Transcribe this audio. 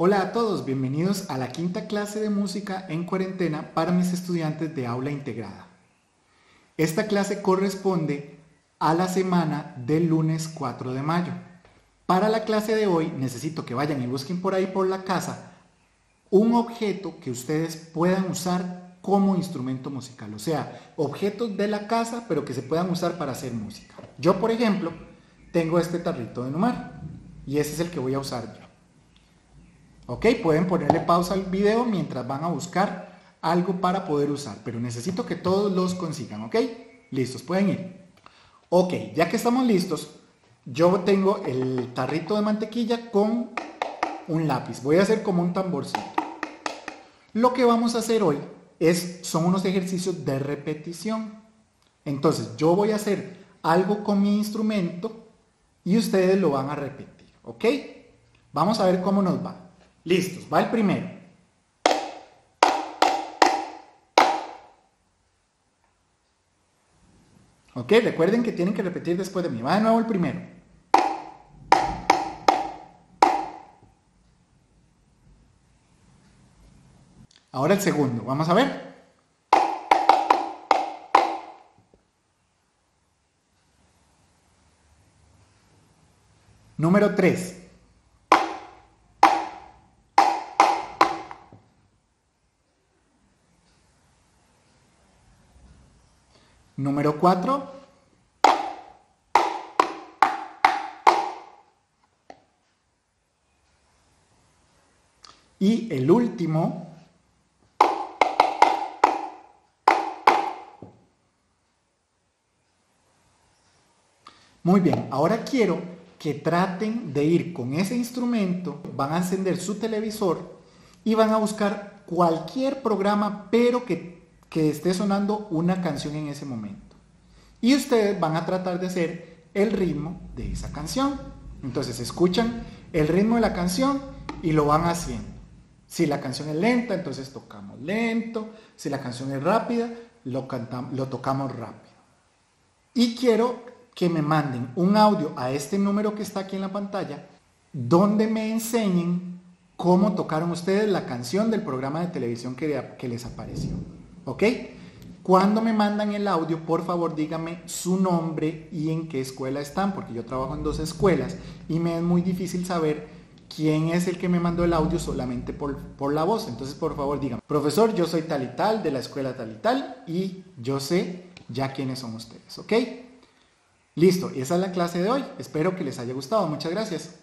Hola a todos, bienvenidos a la quinta clase de música en cuarentena para mis estudiantes de aula integrada. Esta clase corresponde a la semana del lunes 4 de mayo. Para la clase de hoy necesito que vayan y busquen por ahí por la casa un objeto que ustedes puedan usar como instrumento musical, o sea, objetos de la casa pero que se puedan usar para hacer música. Yo, por ejemplo, tengo este tarrito de numar y ese es el que voy a usar yo. Ok, pueden ponerle pausa al video mientras van a buscar algo para poder usar, pero necesito que todos los consigan, ¿ok? Listos, pueden ir. Ok, ya que estamos listos, yo tengo el tarrito de mantequilla con un lápiz. Voy a hacer como un tamborcito. Lo que vamos a hacer hoy es, son unos ejercicios de repetición. Entonces, yo voy a hacer algo con mi instrumento y ustedes lo van a repetir, ¿ok? Vamos a ver cómo nos va. Listos, va el primero. Ok, recuerden que tienen que repetir después de mí. Va de nuevo el primero. Ahora el segundo. Vamos a ver. Número 3. Número 4. Y el último. Muy bien, ahora quiero que traten de ir con ese instrumento, van a encender su televisor y van a buscar cualquier programa, pero que que esté sonando una canción en ese momento. Y ustedes van a tratar de hacer el ritmo de esa canción. Entonces escuchan el ritmo de la canción y lo van haciendo. Si la canción es lenta, entonces tocamos lento. Si la canción es rápida, lo, cantamos, lo tocamos rápido. Y quiero que me manden un audio a este número que está aquí en la pantalla, donde me enseñen cómo tocaron ustedes la canción del programa de televisión que, que les apareció. ¿Ok? Cuando me mandan el audio, por favor díganme su nombre y en qué escuela están, porque yo trabajo en dos escuelas y me es muy difícil saber quién es el que me mandó el audio solamente por, por la voz. Entonces, por favor, díganme, profesor, yo soy tal y tal, de la escuela tal y tal, y yo sé ya quiénes son ustedes, ¿ok? Listo, esa es la clase de hoy. Espero que les haya gustado. Muchas gracias.